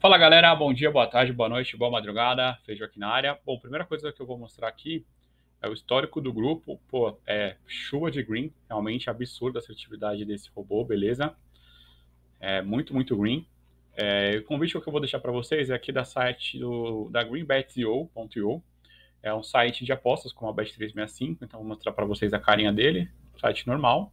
Fala galera, bom dia, boa tarde, boa noite, boa madrugada, Feijão aqui na área. Bom, primeira coisa que eu vou mostrar aqui é o histórico do grupo. Pô, é chuva de green, realmente absurda a assertividade desse robô, beleza? É muito, muito green. É, o convite que eu vou deixar para vocês é aqui da site do, da greenbets.io. É um site de apostas com a Bet365, então vou mostrar para vocês a carinha dele, site normal.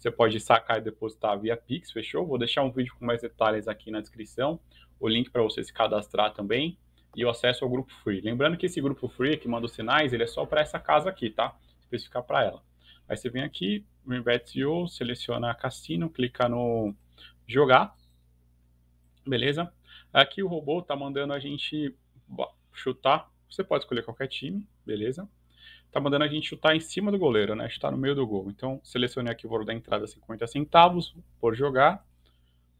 Você pode sacar e depositar via Pix, fechou? Vou deixar um vídeo com mais detalhes aqui na descrição, o link para você se cadastrar também e o acesso ao grupo free. Lembrando que esse grupo free que manda os sinais, ele é só para essa casa aqui, tá? Especificar para ela. Aí você vem aqui, Greenbet.io, seleciona Cassino, clica no jogar, beleza? Aqui o robô tá mandando a gente chutar, você pode escolher qualquer time, beleza? Tá mandando a gente chutar em cima do goleiro, né? Chutar no meio do gol. Então, selecione aqui o valor da entrada 50 centavos por jogar.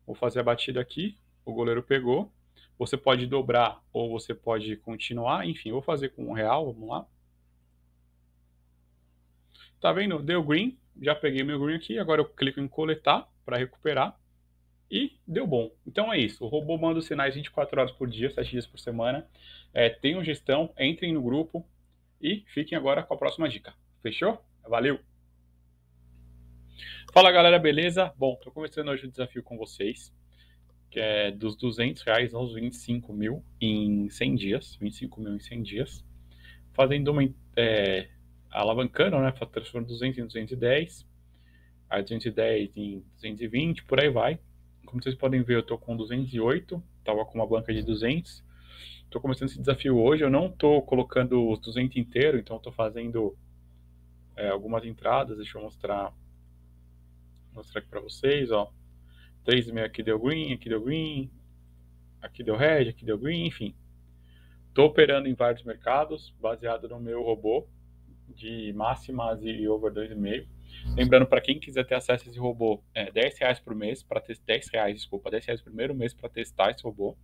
Vou fazer a batida aqui, o goleiro pegou. Você pode dobrar ou você pode continuar, enfim, vou fazer com um real, vamos lá. Tá vendo? Deu green, já peguei meu green aqui, agora eu clico em coletar para recuperar e deu bom. Então é isso. O robô manda os sinais 24 horas por dia, 7 dias por semana. É, tenham gestão, entrem no grupo e fiquem agora com a próxima dica. Fechou? Valeu! Fala galera, beleza? Bom, estou começando hoje o desafio com vocês, que é dos 200 reais aos 25 mil em 100 dias, 25 mil em 100 dias, fazendo uma, é, alavancando, né, transformando 200 em 210, aí 210 em 220, por aí vai, como vocês podem ver, eu estou com 208, estava com uma banca de 200. Estou começando esse desafio hoje. Eu não estou colocando os 200 inteiro, então estou fazendo é, algumas entradas. Deixa eu mostrar, mostrar aqui para vocês. Ó. 3,5 aqui deu green, aqui deu green, aqui deu red, aqui deu green, enfim. Estou operando em vários mercados, baseado no meu robô de máximas e over 2,5. Lembrando, para quem quiser ter acesso a esse robô, é 10 reais por mês, para ter 10 reais, desculpa, 10 reais primeiro mês para testar esse robô.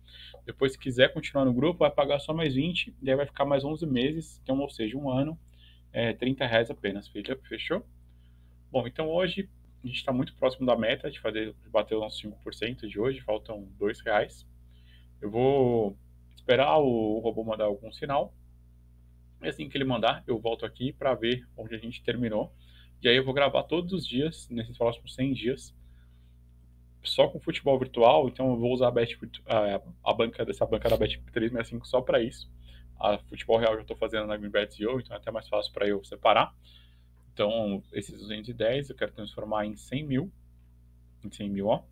Depois, se quiser continuar no grupo, vai pagar só mais 20, e aí vai ficar mais 11 meses, então, ou seja, um ano, é, 30 reais apenas, fechou? Bom, então hoje a gente está muito próximo da meta de fazer, de bater os nossos 5% de hoje, faltam 2 reais. Eu vou esperar o robô mandar algum sinal, e assim que ele mandar, eu volto aqui para ver onde a gente terminou. E aí eu vou gravar todos os dias, nesses próximos 100 dias, só com futebol virtual. Então eu vou usar a, Bet, a, a banca dessa banca da Bet365 só para isso. A futebol real eu já estou fazendo na GreenBet.io, então é até mais fácil para eu separar. Então, esses 210 eu quero transformar em 100 mil, em 100 mil, ó,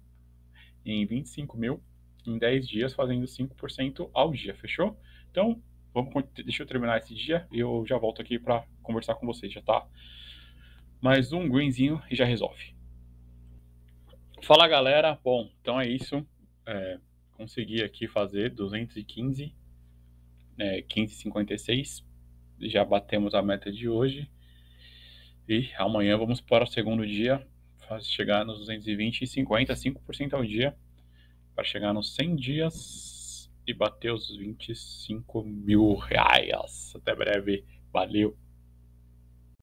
em 25 mil, em 10 dias, fazendo 5% ao dia, fechou? Então, vamos, deixa eu terminar esse dia e eu já volto aqui para conversar com vocês, já tá mais um greenzinho e já resolve. Fala galera, bom, então é isso. É, consegui aqui fazer 215, é, 15,56. Já batemos a meta de hoje. E amanhã vamos para o segundo dia, chegar nos 220 e 50, 5% ao dia, para chegar nos 100 dias e bater os 25 mil reais. Até breve, valeu!